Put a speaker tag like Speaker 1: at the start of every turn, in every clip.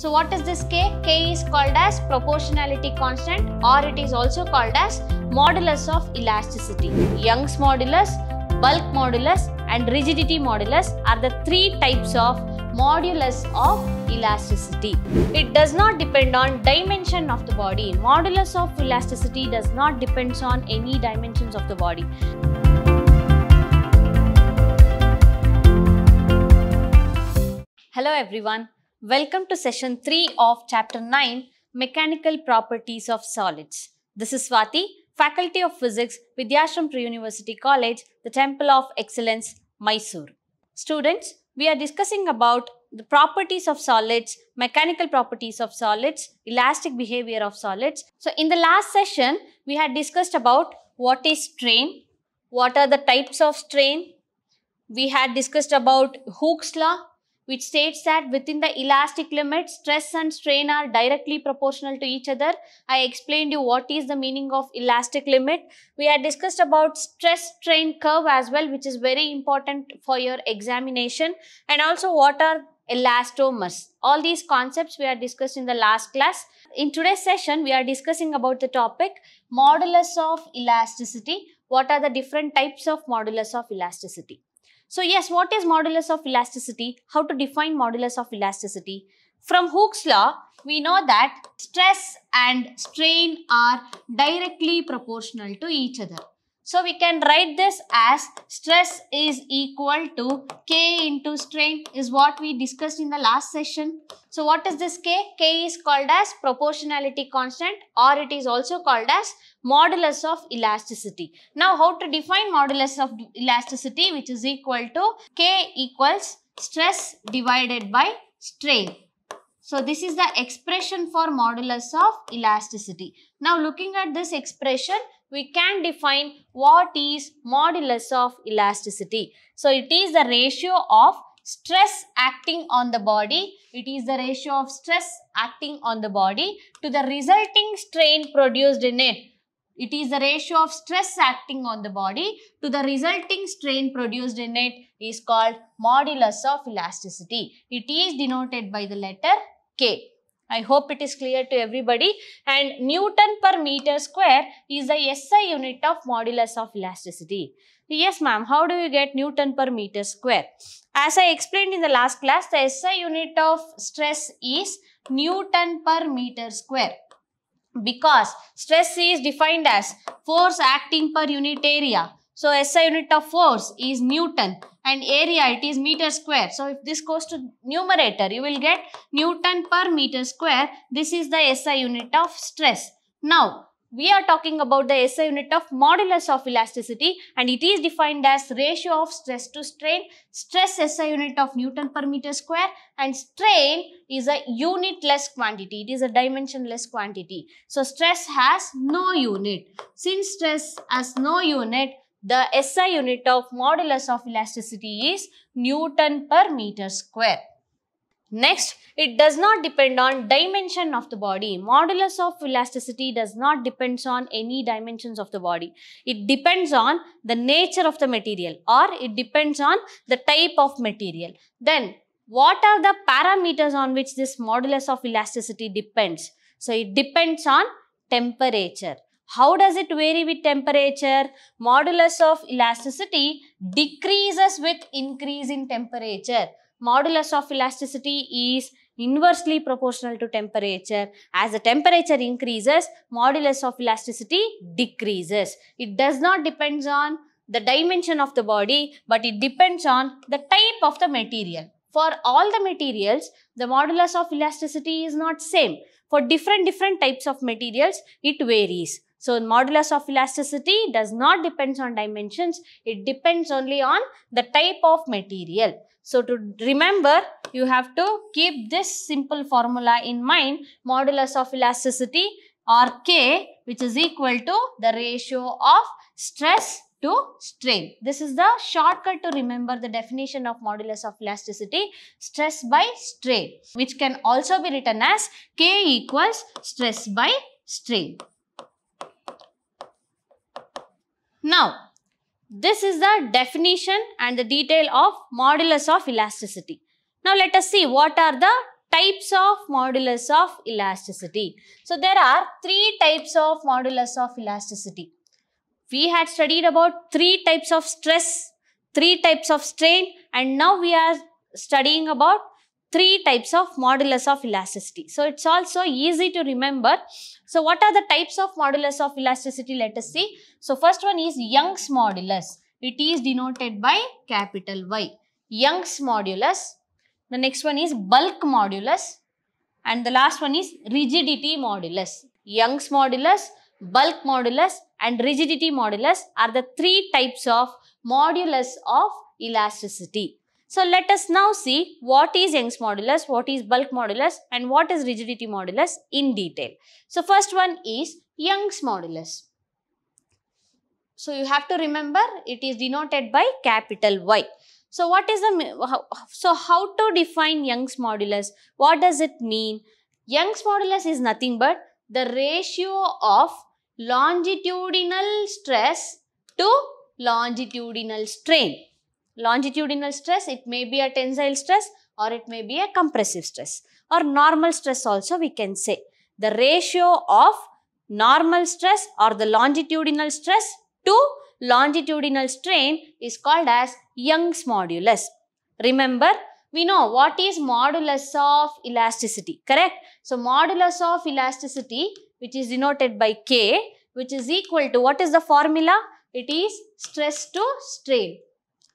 Speaker 1: So what is this K? K is called as proportionality constant or it is also called as modulus of elasticity. Young's modulus, bulk modulus and rigidity modulus are the three types of modulus of elasticity. It does not depend on dimension of the body. Modulus of elasticity does not depends on any dimensions of the body. Hello everyone. Welcome to session 3 of chapter 9 Mechanical Properties of Solids. This is Swathi, Faculty of Physics, Vidhyaashram Pre-University College, the Temple of Excellence, Mysore. Students, we are discussing about the properties of solids, mechanical properties of solids, elastic behavior of solids. So in the last session, we had discussed about what is strain, what are the types of strain. We had discussed about Hooke's law, which states that within the elastic limit, stress and strain are directly proportional to each other. I explained you what is the meaning of elastic limit. We had discussed about stress strain curve as well, which is very important for your examination. And also what are elastomers. All these concepts we are discussed in the last class. In today's session, we are discussing about the topic modulus of elasticity. What are the different types of modulus of elasticity? So yes, what is modulus of elasticity? How to define modulus of elasticity? From Hooke's law, we know that stress and strain are directly proportional to each other. So we can write this as stress is equal to K into strain is what we discussed in the last session. So what is this K? K is called as proportionality constant or it is also called as modulus of elasticity. Now how to define modulus of elasticity which is equal to K equals stress divided by strain. So this is the expression for modulus of elasticity. Now looking at this expression, we can define what is modulus of elasticity. So it is the ratio of stress acting on the body. It is the ratio of stress acting on the body to the resulting strain produced in it. It is the ratio of stress acting on the body to the resulting strain produced in it is called modulus of elasticity. It is denoted by the letter K. I hope it is clear to everybody and Newton per meter square is the SI unit of modulus of elasticity. Yes ma'am, how do you get Newton per meter square? As I explained in the last class, the SI unit of stress is Newton per meter square because stress is defined as force acting per unit area. So SI unit of force is Newton and area it is meter square. So if this goes to numerator you will get Newton per meter square. This is the SI unit of stress. Now we are talking about the SI unit of modulus of elasticity and it is defined as ratio of stress to strain. Stress SI unit of Newton per meter square and strain is a unitless quantity. It is a dimensionless quantity. So stress has no unit. Since stress has no unit, the SI unit of modulus of elasticity is Newton per meter square. Next, it does not depend on dimension of the body. Modulus of elasticity does not depends on any dimensions of the body. It depends on the nature of the material or it depends on the type of material. Then, what are the parameters on which this modulus of elasticity depends? So, it depends on temperature. How does it vary with temperature? Modulus of elasticity decreases with increase in temperature. Modulus of elasticity is inversely proportional to temperature. As the temperature increases, modulus of elasticity decreases. It does not depend on the dimension of the body, but it depends on the type of the material. For all the materials, the modulus of elasticity is not same. For different different types of materials, it varies. So, modulus of elasticity does not depends on dimensions. It depends only on the type of material. So, to remember, you have to keep this simple formula in mind. Modulus of elasticity or K which is equal to the ratio of stress to strain. This is the shortcut to remember the definition of modulus of elasticity stress by strain which can also be written as K equals stress by strain. Now, this is the definition and the detail of modulus of elasticity. Now, let us see what are the types of modulus of elasticity. So there are three types of modulus of elasticity. We had studied about three types of stress, three types of strain and now we are studying about three types of modulus of elasticity. So it's also easy to remember. So what are the types of modulus of elasticity? Let us see. So first one is Young's modulus. It is denoted by capital Y. Young's modulus. The next one is bulk modulus. And the last one is rigidity modulus. Young's modulus, bulk modulus and rigidity modulus are the three types of modulus of elasticity. So let us now see what is Young's modulus, what is bulk modulus and what is rigidity modulus in detail. So first one is Young's modulus. So you have to remember it is denoted by capital Y. So what is the, so how to define Young's modulus? What does it mean? Young's modulus is nothing but the ratio of longitudinal stress to longitudinal strain longitudinal stress, it may be a tensile stress or it may be a compressive stress or normal stress also we can say. The ratio of normal stress or the longitudinal stress to longitudinal strain is called as Young's modulus. Remember, we know what is modulus of elasticity, correct? So, modulus of elasticity which is denoted by K which is equal to what is the formula? It is stress to strain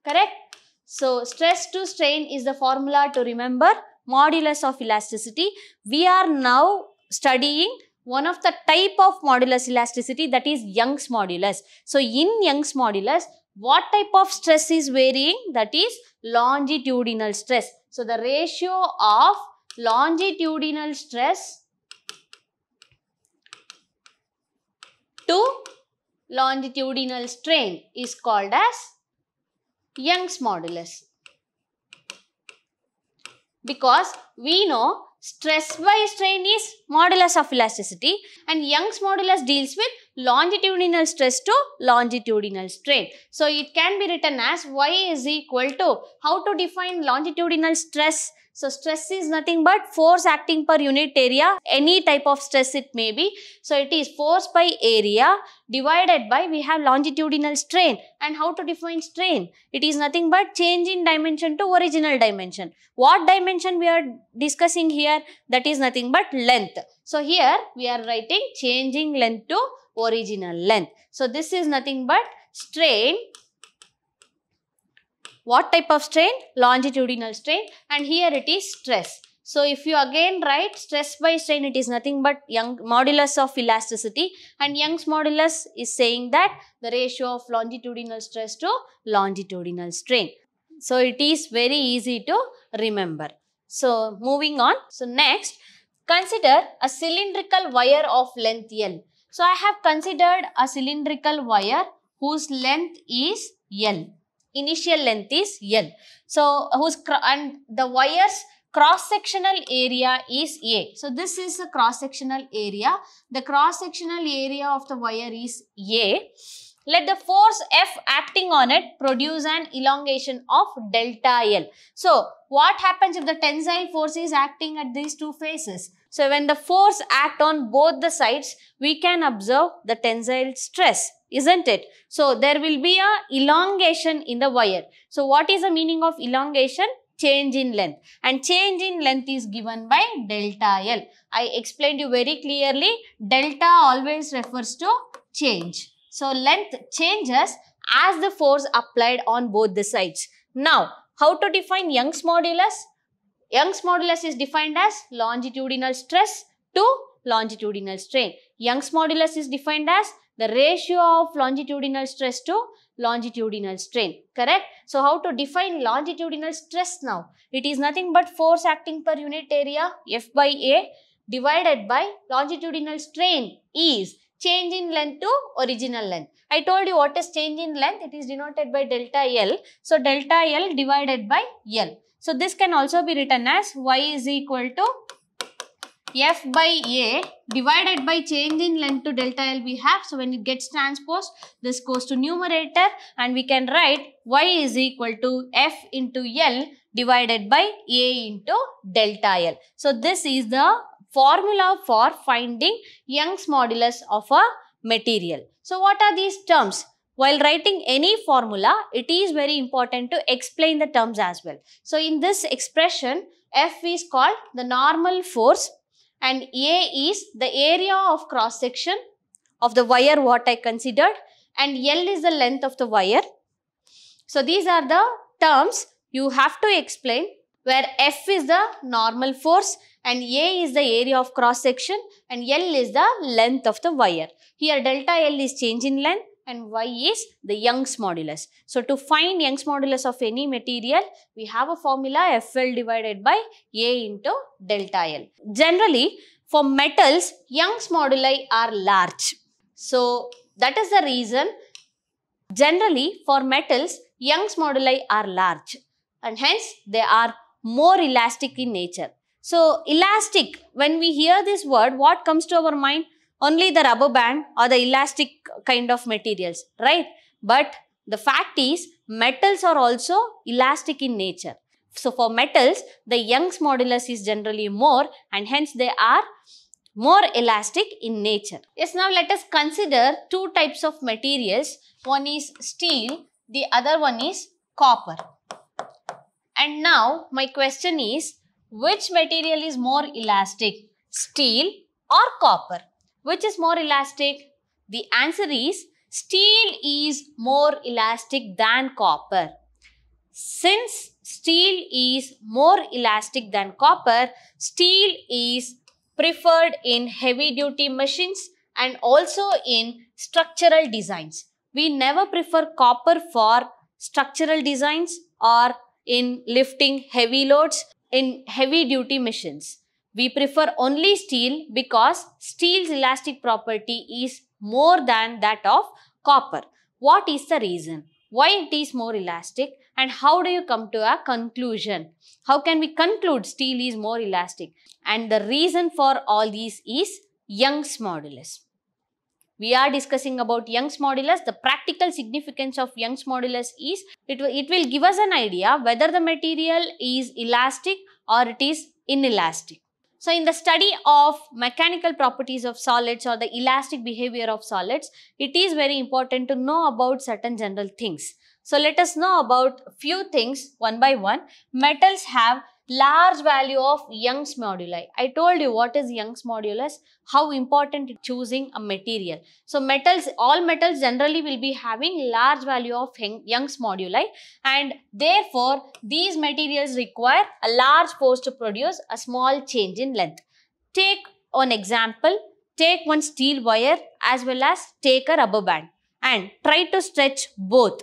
Speaker 1: correct? So, stress to strain is the formula to remember modulus of elasticity. We are now studying one of the type of modulus elasticity that is Young's modulus. So, in Young's modulus, what type of stress is varying? That is longitudinal stress. So, the ratio of longitudinal stress to longitudinal strain is called as Young's modulus. Because we know stress by strain is modulus of elasticity and Young's modulus deals with longitudinal stress to longitudinal strain. So, it can be written as y is equal to how to define longitudinal stress so, stress is nothing but force acting per unit area, any type of stress it may be. So, it is force by area divided by we have longitudinal strain. And how to define strain? It is nothing but change in dimension to original dimension. What dimension we are discussing here? That is nothing but length. So, here we are writing changing length to original length. So, this is nothing but strain what type of strain? Longitudinal strain and here it is stress. So, if you again write stress by strain, it is nothing but Young modulus of elasticity and Young's modulus is saying that the ratio of longitudinal stress to longitudinal strain. So, it is very easy to remember. So, moving on. So, next consider a cylindrical wire of length L. So, I have considered a cylindrical wire whose length is L initial length is L. So, whose and the wire's cross-sectional area is A. So, this is a cross-sectional area. The cross-sectional area of the wire is A. Let the force F acting on it produce an elongation of delta L. So, what happens if the tensile force is acting at these two faces? So, when the force act on both the sides, we can observe the tensile stress isn't it? So, there will be a elongation in the wire. So, what is the meaning of elongation? Change in length and change in length is given by delta L. I explained you very clearly delta always refers to change. So, length changes as the force applied on both the sides. Now, how to define Young's modulus? Young's modulus is defined as longitudinal stress to longitudinal strain. Young's modulus is defined as the ratio of longitudinal stress to longitudinal strain, correct? So, how to define longitudinal stress now? It is nothing but force acting per unit area F by A divided by longitudinal strain is change in length to original length. I told you what is change in length, it is denoted by delta L. So, delta L divided by L. So, this can also be written as y is equal to F by A divided by change in length to delta L we have. So when it gets transposed, this goes to numerator and we can write Y is equal to F into L divided by A into delta L. So this is the formula for finding Young's modulus of a material. So what are these terms? While writing any formula, it is very important to explain the terms as well. So in this expression, F is called the normal force and A is the area of cross section of the wire what I considered and L is the length of the wire. So these are the terms you have to explain where F is the normal force and A is the area of cross section and L is the length of the wire. Here delta L is change in length and Y is the Young's modulus. So to find Young's modulus of any material, we have a formula FL divided by A into delta L. Generally, for metals, Young's moduli are large. So that is the reason generally for metals, Young's moduli are large and hence they are more elastic in nature. So elastic, when we hear this word, what comes to our mind? Only the rubber band or the elastic kind of materials, right? But the fact is, metals are also elastic in nature. So for metals, the Young's modulus is generally more and hence they are more elastic in nature. Yes, now let us consider two types of materials. One is steel, the other one is copper. And now my question is, which material is more elastic, steel or copper? Which is more elastic? The answer is steel is more elastic than copper. Since steel is more elastic than copper, steel is preferred in heavy duty machines and also in structural designs. We never prefer copper for structural designs or in lifting heavy loads in heavy duty machines. We prefer only steel because steel's elastic property is more than that of copper. What is the reason? Why it is more elastic and how do you come to a conclusion? How can we conclude steel is more elastic? And the reason for all these is Young's modulus. We are discussing about Young's modulus. The practical significance of Young's modulus is it, it will give us an idea whether the material is elastic or it is inelastic. So in the study of mechanical properties of solids or the elastic behavior of solids, it is very important to know about certain general things. So let us know about few things one by one. Metals have large value of Young's moduli. I told you what is Young's modulus, how important choosing a material. So metals, all metals generally will be having large value of Young's moduli and therefore these materials require a large force to produce a small change in length. Take one example, take one steel wire as well as take a rubber band and try to stretch both.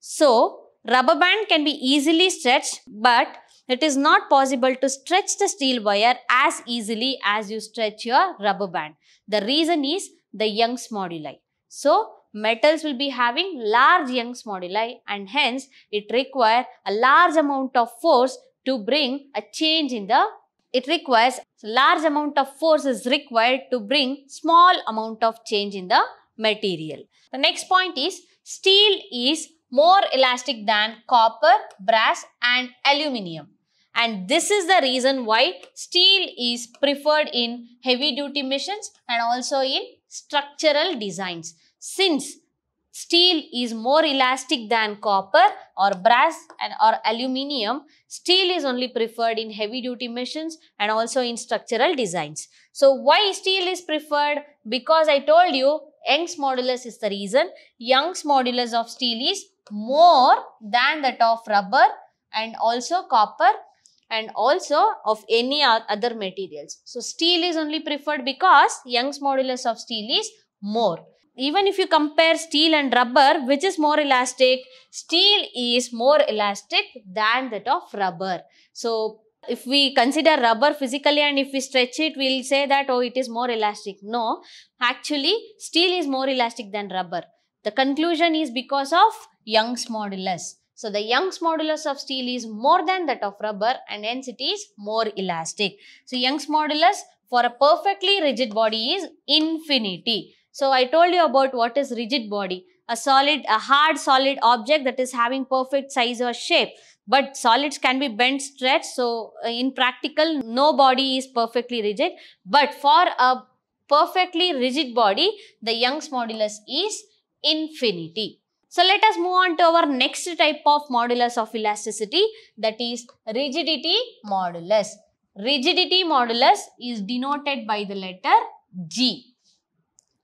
Speaker 1: So rubber band can be easily stretched but it is not possible to stretch the steel wire as easily as you stretch your rubber band. The reason is the Young's moduli. So, metals will be having large Young's moduli and hence it requires a large amount of force to bring a change in the it requires large amount of force is required to bring small amount of change in the material. The next point is steel is more elastic than copper, brass and aluminium and this is the reason why steel is preferred in heavy duty machines and also in structural designs. Since steel is more elastic than copper or brass and or aluminium, steel is only preferred in heavy duty machines and also in structural designs. So why steel is preferred? Because I told you Young's modulus is the reason. Young's modulus of steel is more than that of rubber and also copper and also of any other materials. So, steel is only preferred because Young's modulus of steel is more. Even if you compare steel and rubber, which is more elastic? Steel is more elastic than that of rubber. So, if we consider rubber physically and if we stretch it, we'll say that, oh, it is more elastic. No, actually, steel is more elastic than rubber. The conclusion is because of Young's modulus. So the Young's modulus of steel is more than that of rubber and hence it is more elastic. So Young's modulus for a perfectly rigid body is infinity. So I told you about what is rigid body. A solid, a hard solid object that is having perfect size or shape. But solids can be bent, stretched. So uh, in practical, no body is perfectly rigid. But for a perfectly rigid body, the Young's modulus is infinity. So let us move on to our next type of modulus of elasticity that is rigidity modulus. Rigidity modulus is denoted by the letter G.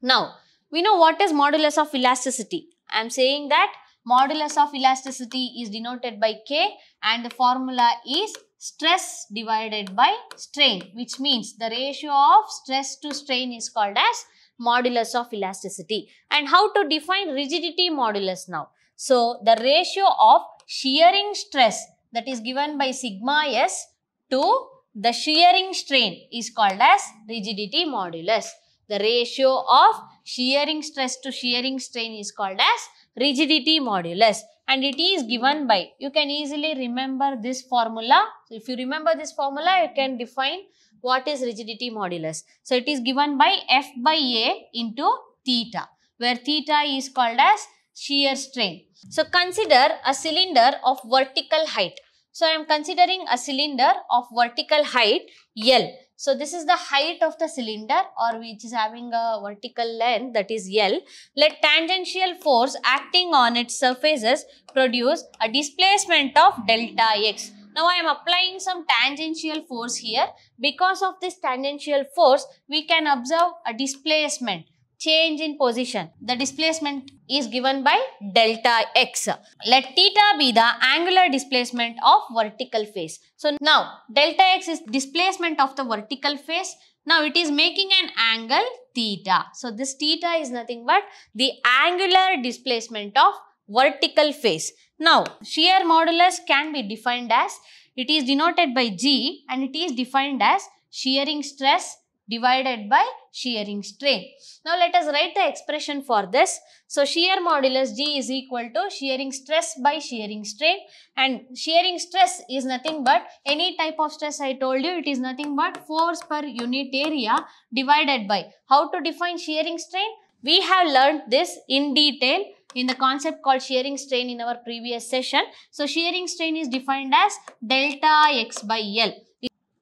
Speaker 1: Now, we know what is modulus of elasticity. I am saying that modulus of elasticity is denoted by K and the formula is stress divided by strain which means the ratio of stress to strain is called as modulus of elasticity. And how to define rigidity modulus now? So, the ratio of shearing stress that is given by sigma s to the shearing strain is called as rigidity modulus. The ratio of shearing stress to shearing strain is called as rigidity modulus and it is given by, you can easily remember this formula. So, if you remember this formula, you can define what is rigidity modulus. So, it is given by F by A into theta, where theta is called as shear strain. So, consider a cylinder of vertical height. So, I am considering a cylinder of vertical height L. So, this is the height of the cylinder or which is having a vertical length that is L. Let tangential force acting on its surfaces produce a displacement of delta x. Now, I am applying some tangential force here. Because of this tangential force, we can observe a displacement change in position. The displacement is given by delta x. Let theta be the angular displacement of vertical face. So now delta x is displacement of the vertical face. Now it is making an angle theta. So this theta is nothing but the angular displacement of vertical face. Now shear modulus can be defined as it is denoted by G and it is defined as shearing stress divided by shearing strain. Now let us write the expression for this. So shear modulus G is equal to shearing stress by shearing strain and shearing stress is nothing but any type of stress I told you it is nothing but force per unit area divided by. How to define shearing strain? We have learned this in detail in the concept called shearing strain in our previous session. So shearing strain is defined as delta x by L.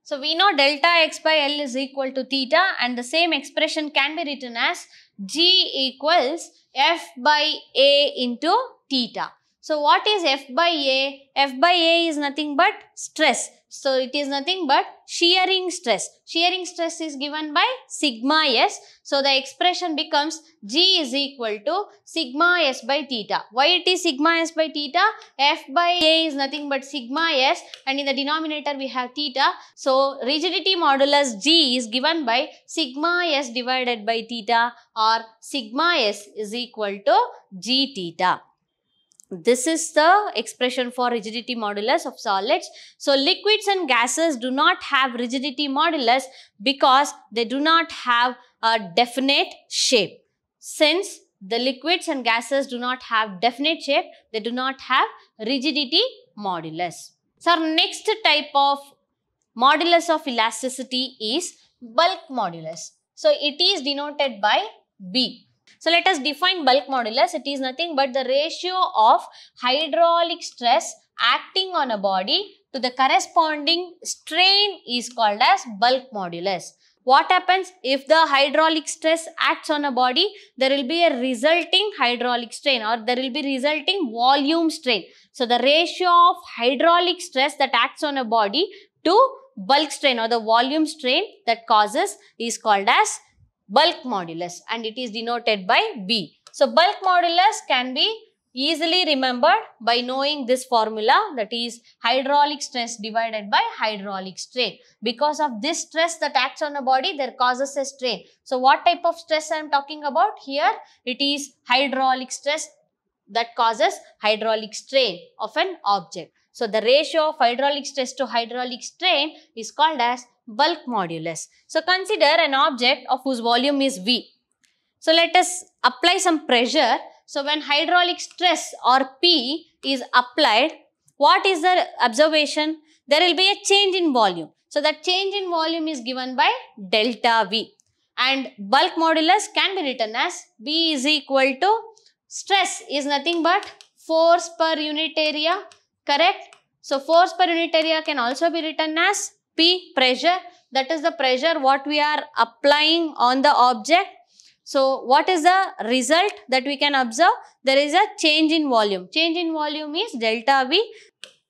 Speaker 1: So we know delta x by L is equal to theta and the same expression can be written as G equals F by A into theta. So what is F by A? F by A is nothing but stress. So it is nothing but shearing stress. Shearing stress is given by sigma s. So the expression becomes G is equal to sigma s by theta. Why it is sigma s by theta? F by A is nothing but sigma s and in the denominator we have theta. So rigidity modulus G is given by sigma s divided by theta or sigma s is equal to G theta. This is the expression for rigidity modulus of solids. So, liquids and gases do not have rigidity modulus because they do not have a definite shape. Since the liquids and gases do not have definite shape, they do not have rigidity modulus. So, our next type of modulus of elasticity is bulk modulus. So, it is denoted by B. So let us define bulk modulus. It is nothing but the ratio of hydraulic stress acting on a body to the corresponding strain is called as bulk modulus. What happens if the hydraulic stress acts on a body? There will be a resulting hydraulic strain or there will be resulting volume strain. So the ratio of hydraulic stress that acts on a body to bulk strain or the volume strain that causes is called as bulk modulus and it is denoted by B. So, bulk modulus can be easily remembered by knowing this formula that is hydraulic stress divided by hydraulic strain. Because of this stress that acts on a body, there causes a strain. So, what type of stress I am talking about here? It is hydraulic stress that causes hydraulic strain of an object. So, the ratio of hydraulic stress to hydraulic strain is called as bulk modulus. So consider an object of whose volume is V. So let us apply some pressure. So when hydraulic stress or P is applied, what is the observation? There will be a change in volume. So that change in volume is given by delta V. And bulk modulus can be written as B is equal to stress is nothing but force per unit area, correct? So force per unit area can also be written as P pressure. That is the pressure what we are applying on the object. So what is the result that we can observe? There is a change in volume. Change in volume is delta V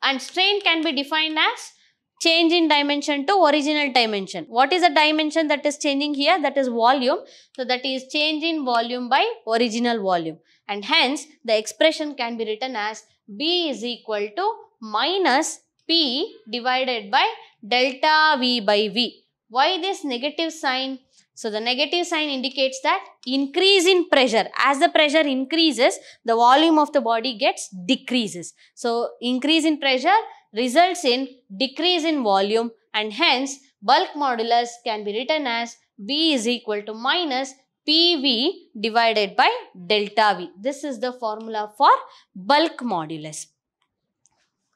Speaker 1: and strain can be defined as change in dimension to original dimension. What is the dimension that is changing here? That is volume. So that is change in volume by original volume. And hence the expression can be written as B is equal to minus P divided by delta V by V. Why this negative sign? So the negative sign indicates that increase in pressure. As the pressure increases, the volume of the body gets decreases. So increase in pressure results in decrease in volume and hence bulk modulus can be written as B is equal to minus PV divided by delta V. This is the formula for bulk modulus.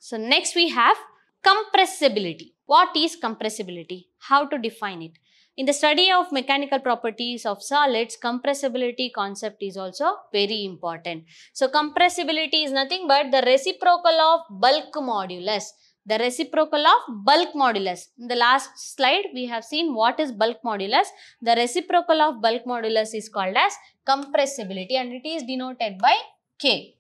Speaker 1: So next we have compressibility. What is compressibility? How to define it? In the study of mechanical properties of solids, compressibility concept is also very important. So compressibility is nothing but the reciprocal of bulk modulus. The reciprocal of bulk modulus. In the last slide, we have seen what is bulk modulus. The reciprocal of bulk modulus is called as compressibility and it is denoted by K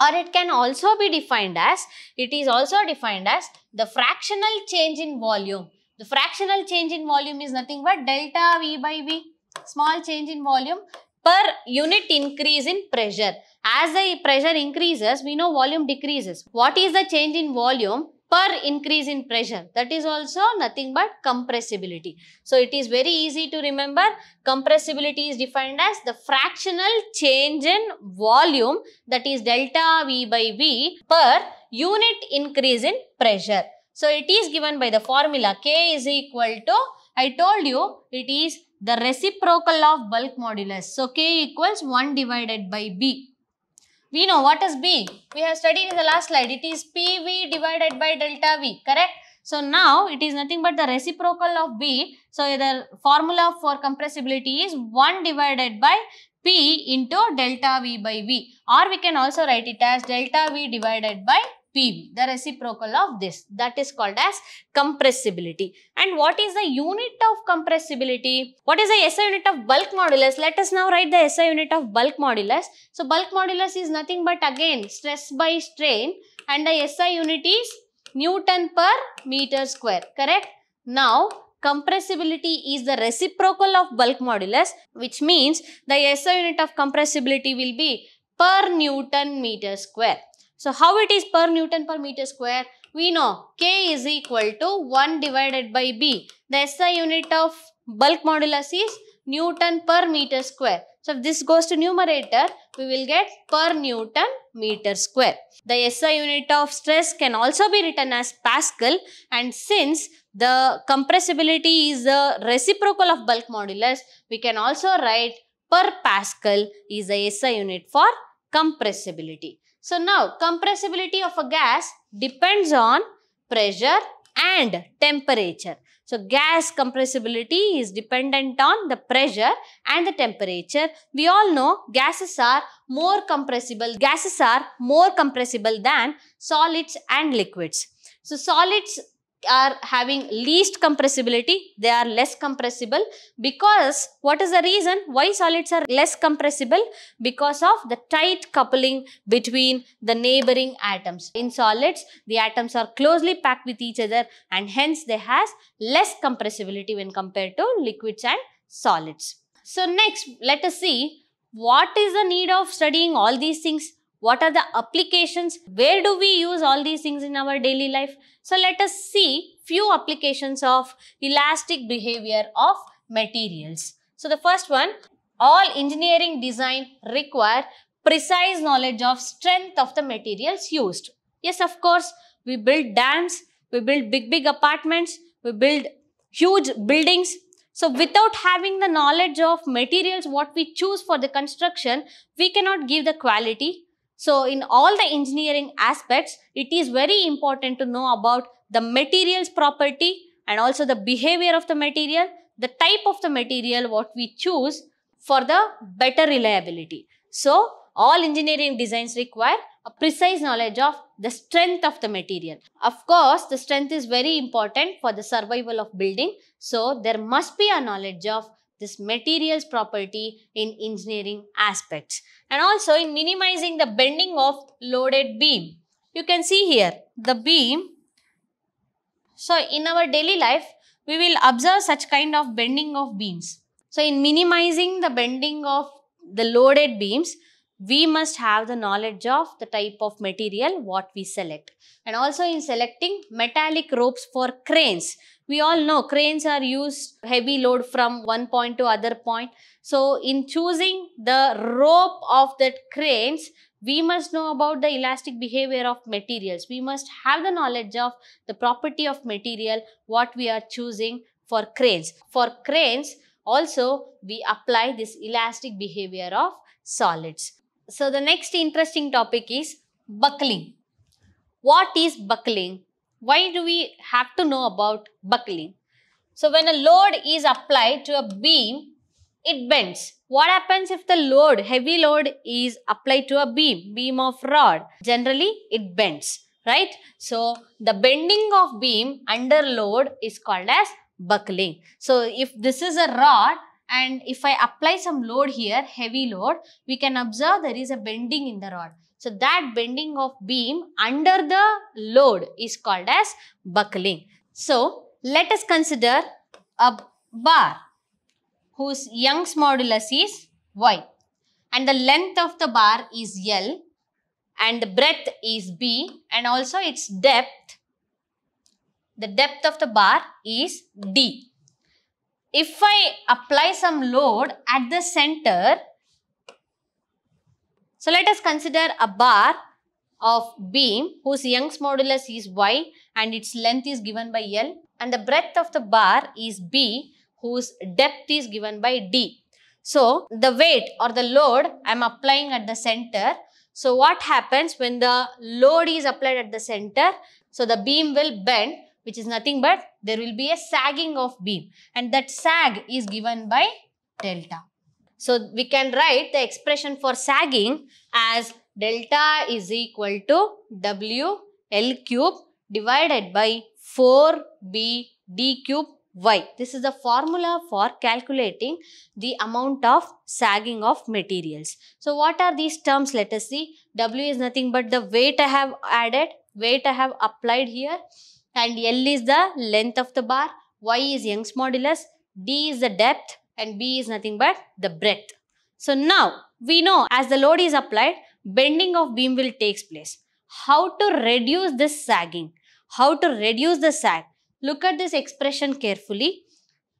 Speaker 1: or it can also be defined as, it is also defined as the fractional change in volume. The fractional change in volume is nothing but delta V by V, small change in volume per unit increase in pressure. As the pressure increases, we know volume decreases. What is the change in volume? Per increase in pressure. That is also nothing but compressibility. So, it is very easy to remember. Compressibility is defined as the fractional change in volume that is delta V by V per unit increase in pressure. So, it is given by the formula K is equal to, I told you, it is the reciprocal of bulk modulus. So, K equals 1 divided by B. We know what is B. We have studied in the last slide. It is PV divided by delta V. Correct? So now it is nothing but the reciprocal of B. So the formula for compressibility is 1 divided by P into delta V by V. Or we can also write it as delta V divided by PV, the reciprocal of this. That is called as compressibility. And what is the unit of compressibility? What is the SI unit of bulk modulus? Let us now write the SI unit of bulk modulus. So, bulk modulus is nothing but again stress by strain and the SI unit is Newton per meter square. Correct? Now, compressibility is the reciprocal of bulk modulus which means the SI unit of compressibility will be per Newton meter square. So, how it is per Newton per meter square? We know K is equal to 1 divided by B. The SI unit of bulk modulus is Newton per meter square. So, if this goes to numerator, we will get per Newton meter square. The SI unit of stress can also be written as Pascal and since the compressibility is the reciprocal of bulk modulus, we can also write per Pascal is the SI unit for compressibility. So now compressibility of a gas depends on pressure and temperature. So gas compressibility is dependent on the pressure and the temperature. We all know gases are more compressible. Gases are more compressible than solids and liquids. So solids are having least compressibility they are less compressible because what is the reason why solids are less compressible? Because of the tight coupling between the neighboring atoms. In solids the atoms are closely packed with each other and hence they has less compressibility when compared to liquids and solids. So next let us see what is the need of studying all these things what are the applications? Where do we use all these things in our daily life? So let us see few applications of elastic behavior of materials. So the first one, all engineering design require precise knowledge of strength of the materials used. Yes, of course, we build dams, we build big, big apartments, we build huge buildings. So without having the knowledge of materials what we choose for the construction, we cannot give the quality. So in all the engineering aspects, it is very important to know about the materials property and also the behavior of the material, the type of the material what we choose for the better reliability. So all engineering designs require a precise knowledge of the strength of the material. Of course, the strength is very important for the survival of building. So, there must be a knowledge of this materials property in engineering aspects and also in minimizing the bending of loaded beam. You can see here the beam. So, in our daily life, we will observe such kind of bending of beams. So, in minimizing the bending of the loaded beams, we must have the knowledge of the type of material what we select and also in selecting metallic ropes for cranes we all know cranes are used heavy load from one point to other point so in choosing the rope of that cranes we must know about the elastic behavior of materials we must have the knowledge of the property of material what we are choosing for cranes for cranes also we apply this elastic behavior of solids so the next interesting topic is buckling. What is buckling? Why do we have to know about buckling? So when a load is applied to a beam, it bends. What happens if the load, heavy load is applied to a beam, beam of rod? Generally, it bends, right? So the bending of beam under load is called as buckling. So if this is a rod and if I apply some load here, heavy load, we can observe there is a bending in the rod. So that bending of beam under the load is called as buckling. So let us consider a bar whose Young's modulus is Y. And the length of the bar is L and the breadth is B. And also its depth, the depth of the bar is D. If I apply some load at the center, so let us consider a bar of beam whose Young's modulus is Y and its length is given by L and the breadth of the bar is B whose depth is given by D. So, the weight or the load I am applying at the center. So, what happens when the load is applied at the center? So, the beam will bend which is nothing but there will be a sagging of beam and that sag is given by delta. So, we can write the expression for sagging as delta is equal to W L cube divided by 4B D cube Y. This is the formula for calculating the amount of sagging of materials. So, what are these terms? Let us see. W is nothing but the weight I have added, weight I have applied here and L is the length of the bar, Y is Young's modulus, D is the depth and B is nothing but the breadth. So now we know as the load is applied, bending of beam will takes place. How to reduce this sagging? How to reduce the sag? Look at this expression carefully.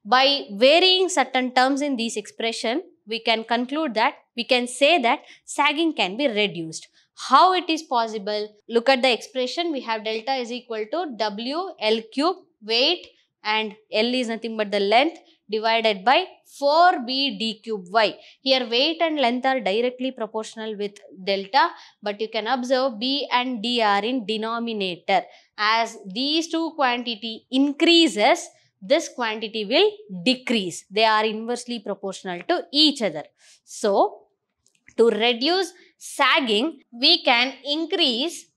Speaker 1: By varying certain terms in this expression, we can conclude that we can say that sagging can be reduced. How it is possible? Look at the expression. We have delta is equal to W L cube weight and L is nothing but the length divided by 4b d cube y. Here weight and length are directly proportional with delta but you can observe b and d are in denominator. As these two quantity increases, this quantity will decrease. They are inversely proportional to each other. So, to reduce sagging, we can increase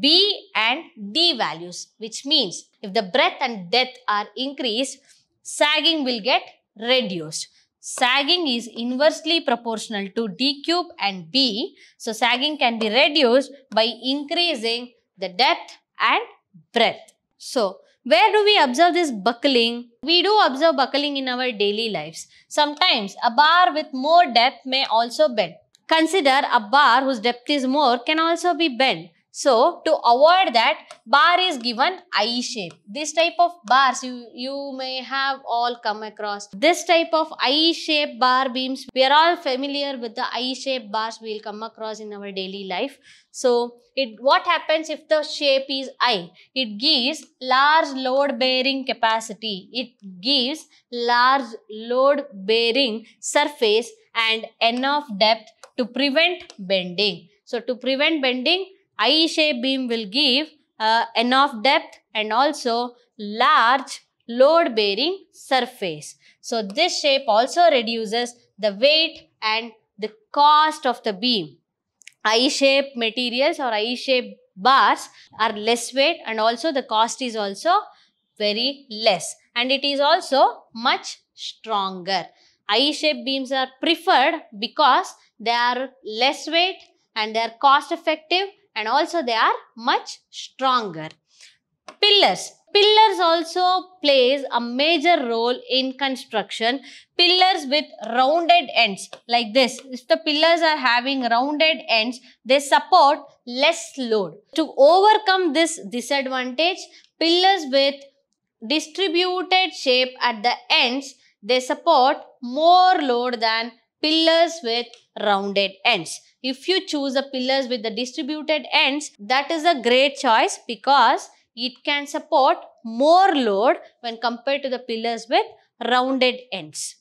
Speaker 1: B and D values, which means if the breadth and depth are increased, sagging will get reduced. Sagging is inversely proportional to D cube and B. So, sagging can be reduced by increasing the depth and breadth. So, where do we observe this buckling? We do observe buckling in our daily lives. Sometimes a bar with more depth may also bend. Consider a bar whose depth is more can also be bent. So to avoid that, bar is given I shape. This type of bars you, you may have all come across. This type of I shape bar beams, we are all familiar with the I shape bars we will come across in our daily life. So it what happens if the shape is I? It gives large load bearing capacity. It gives large load bearing surface and enough depth to prevent bending. So to prevent bending, I-shape beam will give uh, enough depth and also large load bearing surface. So this shape also reduces the weight and the cost of the beam. I-shape materials or I-shape bars are less weight and also the cost is also very less and it is also much stronger. I-shape beams are preferred because they are less weight and they are cost effective and also they are much stronger. Pillars. Pillars also plays a major role in construction. Pillars with rounded ends like this. If the pillars are having rounded ends, they support less load. To overcome this disadvantage, pillars with distributed shape at the ends, they support more load than pillars with rounded ends. If you choose the pillars with the distributed ends, that is a great choice because it can support more load when compared to the pillars with rounded ends.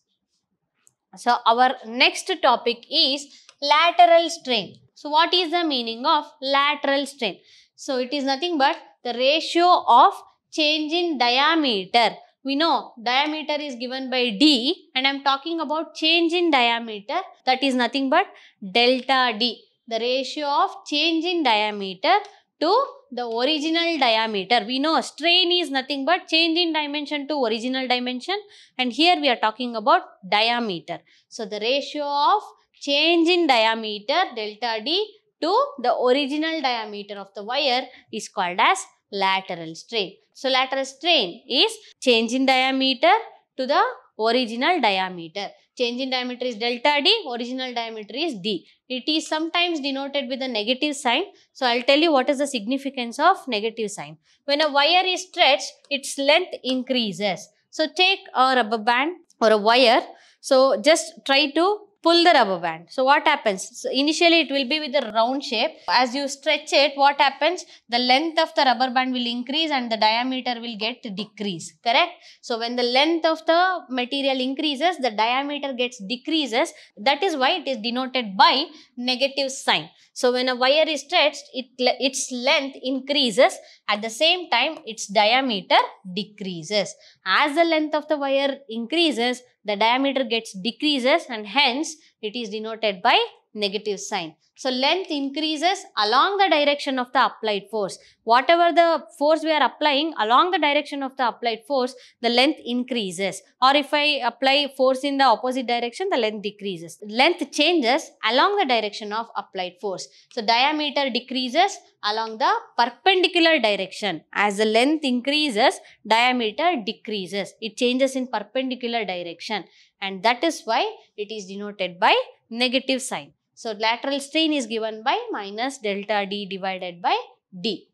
Speaker 1: So, our next topic is lateral strain. So, what is the meaning of lateral strain? So, it is nothing but the ratio of change in diameter we know diameter is given by D and I am talking about change in diameter that is nothing but delta D. The ratio of change in diameter to the original diameter. We know strain is nothing but change in dimension to original dimension and here we are talking about diameter. So, the ratio of change in diameter delta D to the original diameter of the wire is called as lateral strain. So, lateral strain is change in diameter to the original diameter. Change in diameter is delta D, original diameter is D. It is sometimes denoted with a negative sign. So, I will tell you what is the significance of negative sign. When a wire is stretched, its length increases. So, take a rubber band or a wire. So, just try to pull the rubber band. So what happens? So initially it will be with a round shape. As you stretch it, what happens? The length of the rubber band will increase and the diameter will get decrease. Correct? So when the length of the material increases, the diameter gets decreases. That is why it is denoted by negative sign. So when a wire is stretched, it, its length increases. At the same time, its diameter decreases. As the length of the wire increases, the diameter gets decreases and hence it is denoted by negative sign. So, length increases along the direction of the applied force. Whatever the force we are applying along the direction of the applied force, the length increases. Or if I apply force in the opposite direction, the length decreases. Length changes along the direction of applied force. So, diameter decreases along the perpendicular direction. As the length increases, diameter decreases. It changes in perpendicular direction. And that is why it is denoted by negative sign. So, lateral strain is given by minus delta D divided by D.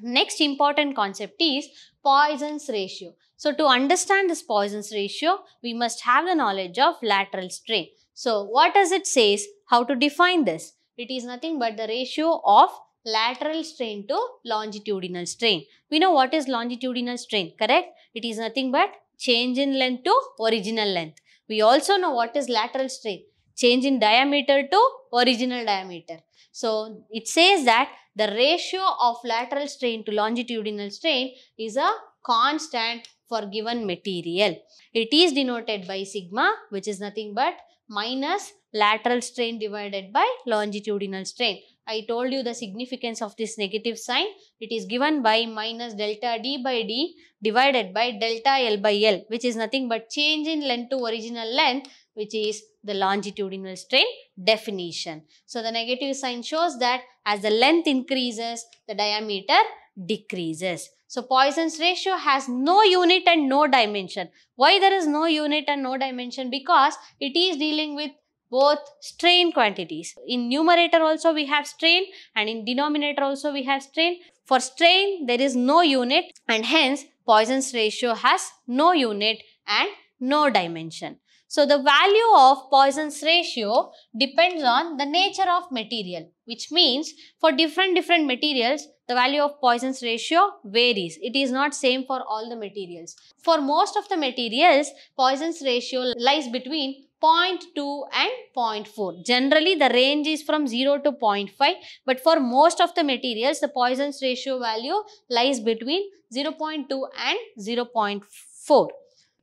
Speaker 1: Next important concept is Poisson's ratio. So, to understand this Poisson's ratio, we must have the knowledge of lateral strain. So, what does it says? How to define this? It is nothing but the ratio of lateral strain to longitudinal strain. We know what is longitudinal strain, correct? It is nothing but change in length to original length. We also know what is lateral strain change in diameter to original diameter. So, it says that the ratio of lateral strain to longitudinal strain is a constant for given material. It is denoted by sigma which is nothing but minus lateral strain divided by longitudinal strain. I told you the significance of this negative sign. It is given by minus delta D by D divided by delta L by L which is nothing but change in length to original length which is the longitudinal strain definition. So, the negative sign shows that as the length increases, the diameter decreases. So, Poisson's ratio has no unit and no dimension. Why there is no unit and no dimension? Because it is dealing with both strain quantities. In numerator also we have strain and in denominator also we have strain. For strain there is no unit and hence Poisson's ratio has no unit and no dimension. So, the value of Poisson's ratio depends on the nature of material which means for different different materials the value of Poisson's ratio varies. It is not same for all the materials. For most of the materials Poisson's ratio lies between 0.2 and 0.4. Generally the range is from 0 to 0.5 but for most of the materials the Poisson's ratio value lies between 0.2 and 0.4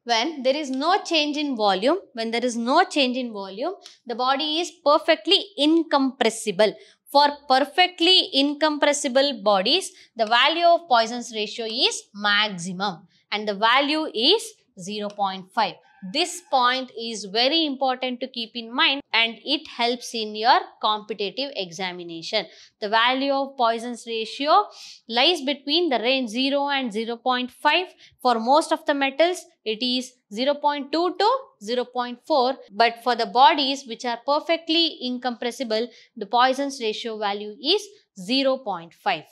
Speaker 1: when there is no change in volume, when there is no change in volume, the body is perfectly incompressible. For perfectly incompressible bodies, the value of Poisson's ratio is maximum and the value is 0.5. This point is very important to keep in mind and it helps in your competitive examination. The value of Poisson's ratio lies between the range 0 and 0.5. For most of the metals, it is 0.2 to 0.4 but for the bodies which are perfectly incompressible, the Poisson's ratio value is 0.5.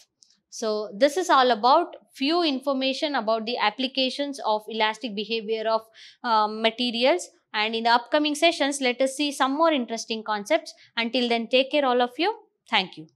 Speaker 1: So, this is all about few information about the applications of elastic behavior of um, materials and in the upcoming sessions let us see some more interesting concepts. Until then take care all of you. Thank you.